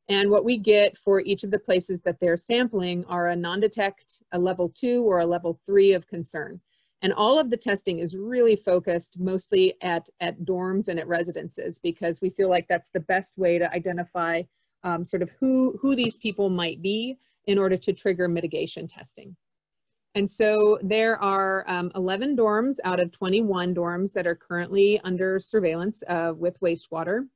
And what we get for each of the places that they're sampling are a non-detect, a level two, or a level three of concern. And all of the testing is really focused mostly at, at dorms and at residences because we feel like that's the best way to identify um, sort of who, who these people might be in order to trigger mitigation testing. And so there are um, 11 dorms out of 21 dorms that are currently under surveillance uh, with wastewater.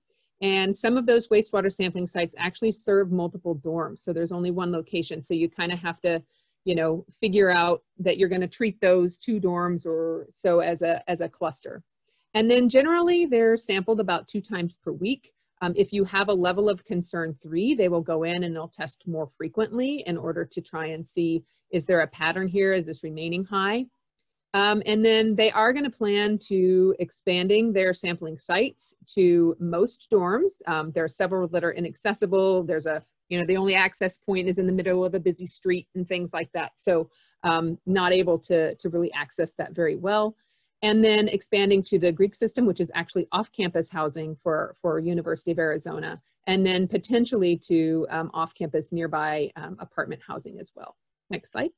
And some of those wastewater sampling sites actually serve multiple dorms. So there's only one location. So you kind of have to, you know, figure out that you're going to treat those two dorms or so as a, as a cluster. And then generally they're sampled about two times per week. Um, if you have a level of concern three, they will go in and they'll test more frequently in order to try and see, is there a pattern here? Is this remaining high? Um, and then they are going to plan to expanding their sampling sites to most dorms. Um, there are several that are inaccessible. There's a, you know, the only access point is in the middle of a busy street and things like that. So um, not able to, to really access that very well and then expanding to the Greek system, which is actually off-campus housing for, for University of Arizona, and then potentially to um, off-campus nearby um, apartment housing as well. Next slide.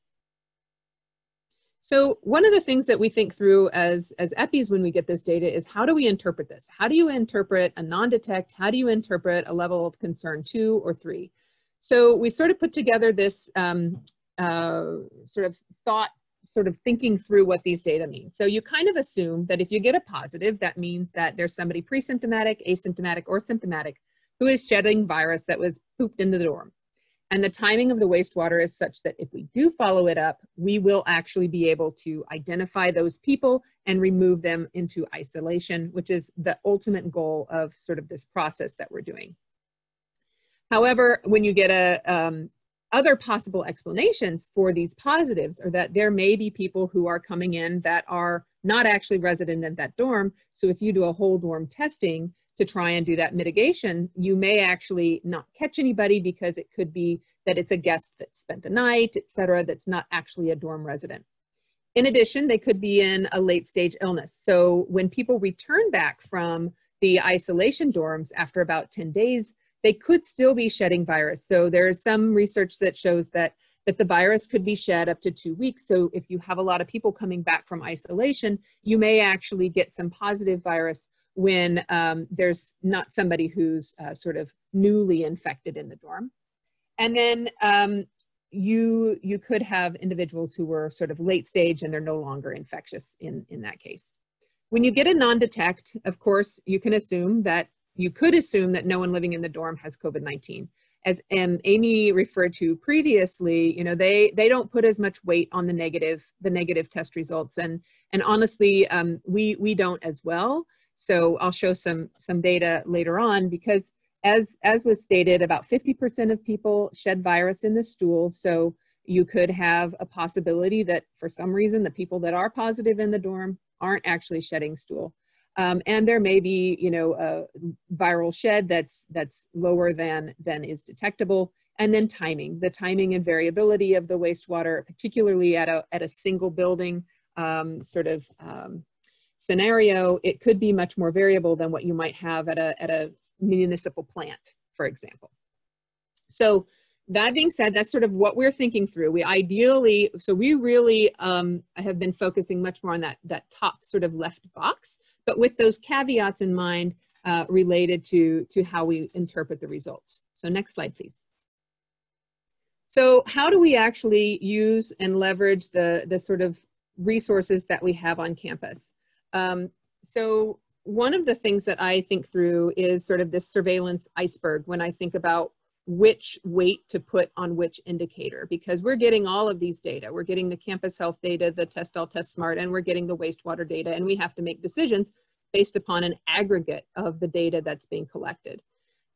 So one of the things that we think through as, as EPIs when we get this data is how do we interpret this? How do you interpret a non-detect? How do you interpret a level of concern two or three? So we sort of put together this um, uh, sort of thought sort of thinking through what these data mean. So you kind of assume that if you get a positive, that means that there's somebody pre-symptomatic, asymptomatic, or symptomatic who is shedding virus that was pooped into the dorm. And the timing of the wastewater is such that if we do follow it up, we will actually be able to identify those people and remove them into isolation, which is the ultimate goal of sort of this process that we're doing. However, when you get a, um, other possible explanations for these positives are that there may be people who are coming in that are not actually resident in that dorm. So if you do a whole dorm testing to try and do that mitigation, you may actually not catch anybody because it could be that it's a guest that spent the night, et cetera, that's not actually a dorm resident. In addition, they could be in a late stage illness. So when people return back from the isolation dorms after about 10 days, they could still be shedding virus. So there's some research that shows that that the virus could be shed up to two weeks. So if you have a lot of people coming back from isolation, you may actually get some positive virus when um, there's not somebody who's uh, sort of newly infected in the dorm. And then um, you, you could have individuals who were sort of late stage and they're no longer infectious in, in that case. When you get a non-detect, of course, you can assume that you could assume that no one living in the dorm has COVID-19. As um, Amy referred to previously, you know, they, they don't put as much weight on the negative, the negative test results. And, and honestly, um, we, we don't as well. So I'll show some, some data later on because as, as was stated, about 50% of people shed virus in the stool. So you could have a possibility that for some reason, the people that are positive in the dorm aren't actually shedding stool. Um, and there may be, you know, a viral shed that's that's lower than than is detectable. And then timing, the timing and variability of the wastewater, particularly at a at a single building, um, sort of um, scenario, it could be much more variable than what you might have at a, at a municipal plant, for example. So that being said, that's sort of what we're thinking through. We ideally, so we really um, have been focusing much more on that, that top sort of left box, but with those caveats in mind uh, related to, to how we interpret the results. So next slide, please. So how do we actually use and leverage the, the sort of resources that we have on campus? Um, so one of the things that I think through is sort of this surveillance iceberg when I think about which weight to put on which indicator because we're getting all of these data. We're getting the campus health data, the test all test smart, and we're getting the wastewater data, and we have to make decisions based upon an aggregate of the data that's being collected.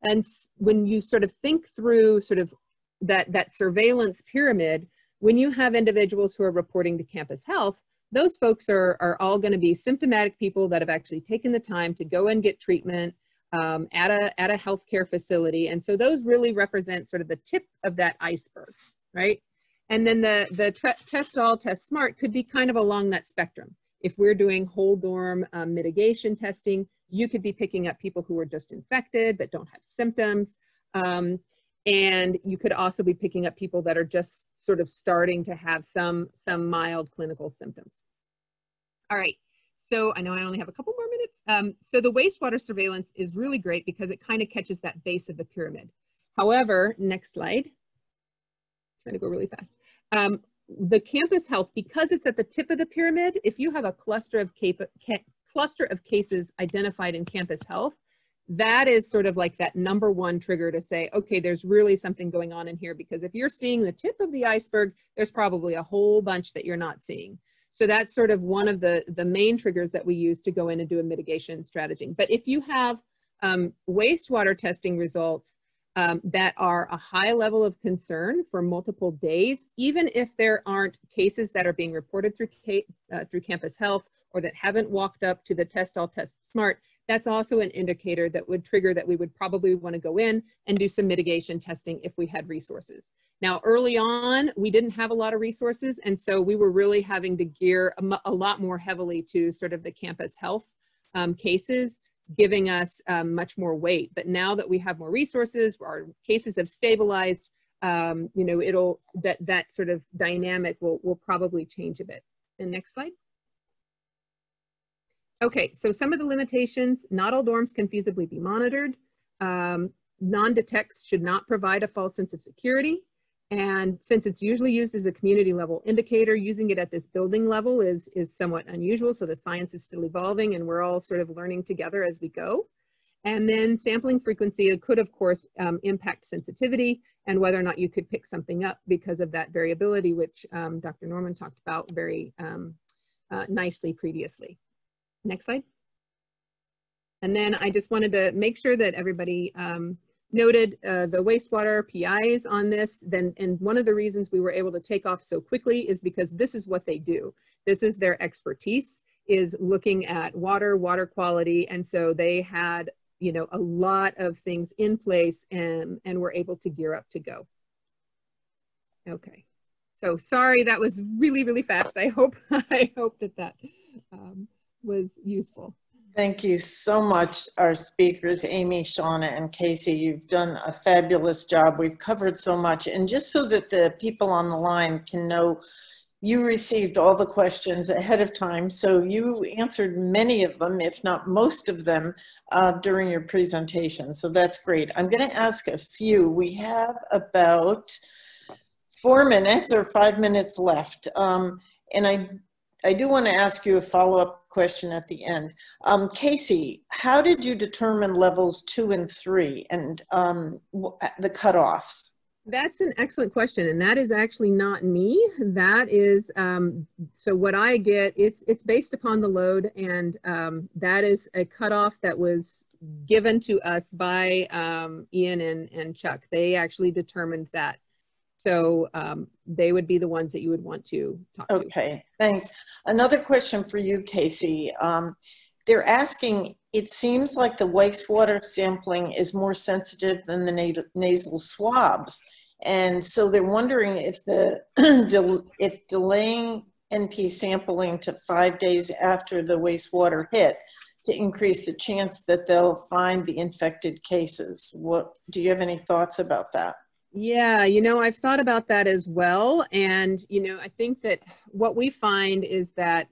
And when you sort of think through sort of that, that surveillance pyramid, when you have individuals who are reporting to campus health, those folks are, are all going to be symptomatic people that have actually taken the time to go and get treatment, um, at a at a healthcare facility, and so those really represent sort of the tip of that iceberg, right? And then the the test all test smart could be kind of along that spectrum. If we're doing whole dorm um, mitigation testing, you could be picking up people who are just infected but don't have symptoms. Um, and you could also be picking up people that are just sort of starting to have some some mild clinical symptoms. All right, so I know I only have a couple more minutes. Um, so the wastewater surveillance is really great because it kind of catches that base of the pyramid. However, next slide. trying to go really fast. Um, the campus health, because it's at the tip of the pyramid, if you have a cluster of cluster of cases identified in campus health, that is sort of like that number one trigger to say, okay, there's really something going on in here because if you're seeing the tip of the iceberg, there's probably a whole bunch that you're not seeing. So that's sort of one of the, the main triggers that we use to go in and do a mitigation strategy. But if you have um, wastewater testing results um, that are a high level of concern for multiple days, even if there aren't cases that are being reported through, uh, through campus health or that haven't walked up to the test all test smart, that's also an indicator that would trigger that we would probably want to go in and do some mitigation testing if we had resources. Now, early on, we didn't have a lot of resources, and so we were really having to gear a, a lot more heavily to sort of the campus health um, cases, giving us um, much more weight. But now that we have more resources, our cases have stabilized, um, you know, it'll, that, that sort of dynamic will, will probably change a bit. And next slide. Okay, so some of the limitations, not all dorms can feasibly be monitored. Um, Non-detects should not provide a false sense of security. And since it's usually used as a community level indicator, using it at this building level is, is somewhat unusual. So the science is still evolving and we're all sort of learning together as we go. And then sampling frequency could, of course, um, impact sensitivity and whether or not you could pick something up because of that variability, which um, Dr. Norman talked about very um, uh, nicely previously. Next slide. And then I just wanted to make sure that everybody um, noted uh, the wastewater PIs on this, then, and one of the reasons we were able to take off so quickly is because this is what they do. This is their expertise, is looking at water, water quality, and so they had, you know, a lot of things in place and, and were able to gear up to go. Okay, so sorry, that was really, really fast. I hope, I hope that that um, was useful. Thank you so much, our speakers, Amy, Shauna, and Kacey. You've done a fabulous job. We've covered so much. And just so that the people on the line can know, you received all the questions ahead of time, so you answered many of them, if not most of them, uh, during your presentation. So that's great. I'm going to ask a few. We have about four minutes or five minutes left. Um, and I I do want to ask you a follow-up question at the end. Um, Kacey, how did you determine levels two and three and um, the cutoffs? That's an excellent question, and that is actually not me. That is um, so what I get. It's it's based upon the load, and um, that is a cutoff that was given to us by um, Ian and, and Chuck. They actually determined that. So um, they would be the ones that you would want to talk okay, to. Okay, thanks. Another question for you, Kacey. Um, they're asking, it seems like the wastewater sampling is more sensitive than the nasal swabs. And so they're wondering if the if delaying NP sampling to five days after the wastewater hit to increase the chance that they'll find the infected cases. What, do you have any thoughts about that? Yeah, you know, I've thought about that as well. And, you know, I think that what we find is that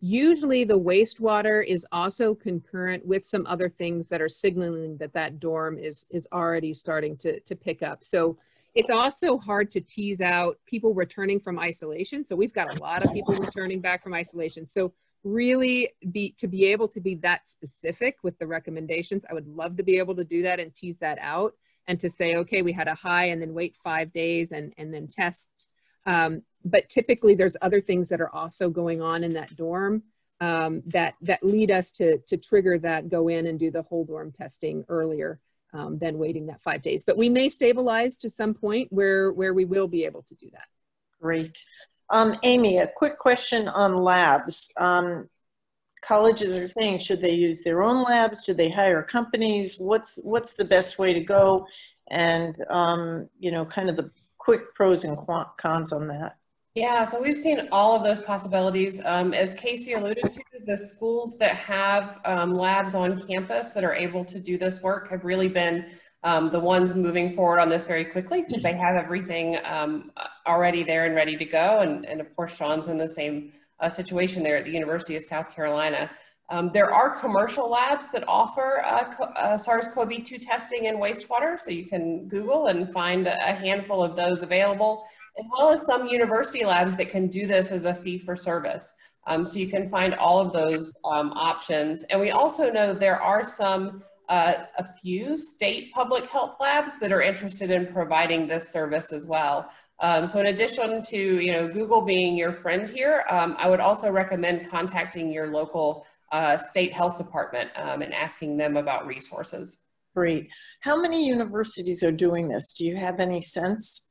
usually the wastewater is also concurrent with some other things that are signaling that that dorm is, is already starting to, to pick up. So it's also hard to tease out people returning from isolation. So we've got a lot of people returning back from isolation. So really be to be able to be that specific with the recommendations, I would love to be able to do that and tease that out and to say, okay, we had a high and then wait five days and, and then test. Um, but typically there's other things that are also going on in that dorm um, that, that lead us to, to trigger that go in and do the whole dorm testing earlier um, than waiting that five days. But we may stabilize to some point where, where we will be able to do that. Great. Um, Amy, a quick question on labs. Um, colleges are saying, should they use their own labs? Do they hire companies? What's, what's the best way to go? And, um, you know, kind of the quick pros and cons on that. Yeah, so we've seen all of those possibilities. Um, as Kacey alluded to, the schools that have um, labs on campus that are able to do this work have really been um, the ones moving forward on this very quickly because they have everything um, already there and ready to go. And, and of course, Sean's in the same uh, situation there at the University of South Carolina. Um, there are commercial labs that offer uh, uh, SARS-CoV-2 testing in wastewater, so you can Google and find a handful of those available, as well as some university labs that can do this as a fee for service. Um, so you can find all of those um, options. And we also know there are some uh, a few state public health labs that are interested in providing this service as well. Um, so in addition to you know Google being your friend here, um, I would also recommend contacting your local uh, state health department um, and asking them about resources. Great. How many universities are doing this? Do you have any sense?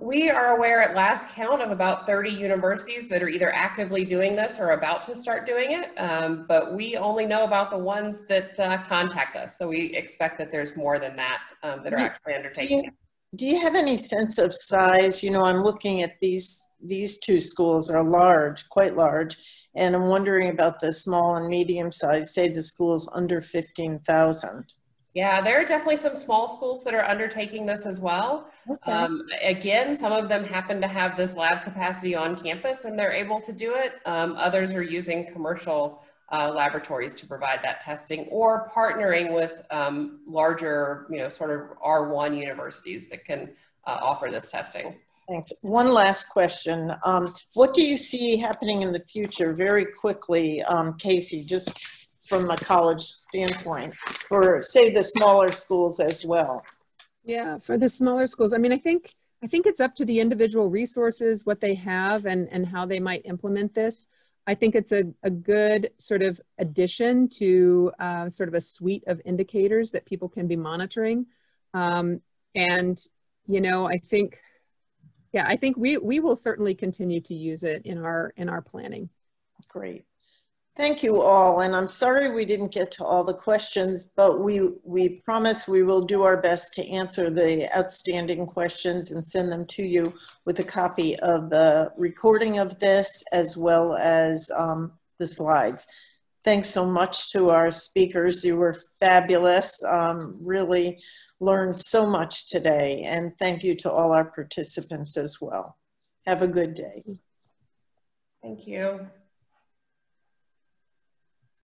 We are aware at last count of about 30 universities that are either actively doing this or about to start doing it, um, but we only know about the ones that uh, contact us. So we expect that there's more than that um, that are actually undertaking it. Do you have any sense of size? You know, I'm looking at these, these two schools are large, quite large, and I'm wondering about the small and medium size, say the schools under 15,000. Yeah, there are definitely some small schools that are undertaking this as well. Okay. Um, again, some of them happen to have this lab capacity on campus and they're able to do it. Um, others are using commercial uh, laboratories to provide that testing or partnering with um, larger, you know, sort of R1 universities that can uh, offer this testing. Thanks. One last question. Um, what do you see happening in the future very quickly, um, Kacey, just from a college standpoint for say the smaller schools as well yeah for the smaller schools i mean i think i think it's up to the individual resources what they have and and how they might implement this i think it's a, a good sort of addition to uh, sort of a suite of indicators that people can be monitoring. Um, and you know i think yeah i think we we will certainly continue to use it in our in our planning. Great Thank you all, and I'm sorry we didn't get to all the questions, but we, we promise we will do our best to answer the outstanding questions and send them to you with a copy of the recording of this as well as um, the slides. Thanks so much to our speakers. You were fabulous, um, really learned so much today, and thank you to all our participants as well. Have a good day. Thank you.